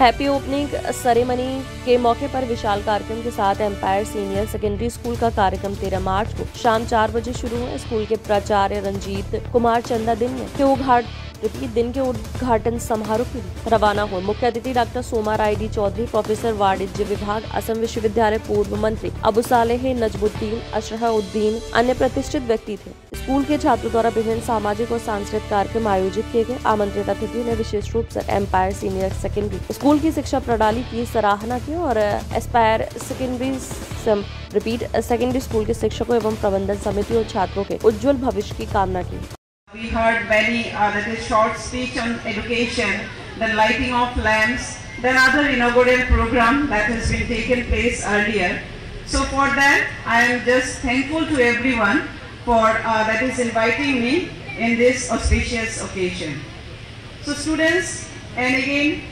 Happy opening ceremony के मौके पर विशाल कार्यक्रम के साथ एम्पायर सीनियर सेकेंडरी स्कूल का कार्यक्रम 13 मार्च को शाम चार बजे शुरू हुआ। स्कूल के प्राचार्य रंजीत कुमार चंदा दिन ने के दिन के उद्घाटन समारोह के लिए रवाना हुए। मुख्य अतिथि doctor Soma Roy D Chaudhary, professor वाणिज्य विभाग, असम विश्वविद्यालय पूर्व मंत्री अबू सालेह नजमुद्दीन अशरहुद्दीन अन्य प्रतिष्ठित व्यक्ति थे। स्कूल के छात्रों द्वारा विभिन्न सामाजिक और सांस्कृतिक कार्यक्रम आयोजित किए गए आमंत्रित अतिथियों ने विशेष रूप से एम्पायर सीनियर सेकेंडरी स्कूल की शिक्षा प्रणाली की सराहना की और aspire secondary repeat secondary school के शिक्षकों एवं प्रबंधन समिति और छात्रों के उज्जवल भविष्य की कामना की We heard many, uh, that is short speech on education, then lighting of lamps, then other inaugural program that has been taken place earlier. So for that, I am just thankful to everyone for uh, that is inviting me in this auspicious occasion. So students, and again,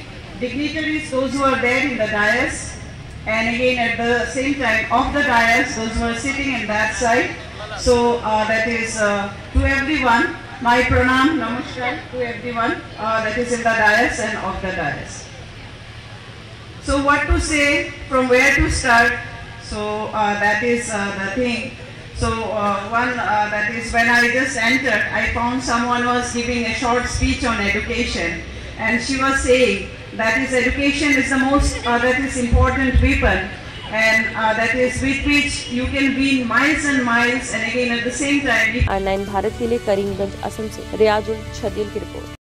dignitaries, those who are there in the dais, and again at the same time of the dais, those who are sitting in that side. So uh, that is uh, to everyone, my pranam, namaskar to everyone uh, that is in the dais and of the dais. So what to say, from where to start, so uh, that is uh, the thing. So uh, one uh, that is when I just entered, I found someone was giving a short speech on education and she was saying that is education is the most, uh, that is important weapon and uh, that is with which you can win miles and miles and again at the same time online Bharat के लिए करीमगंज असम से रियाजुल छदील की report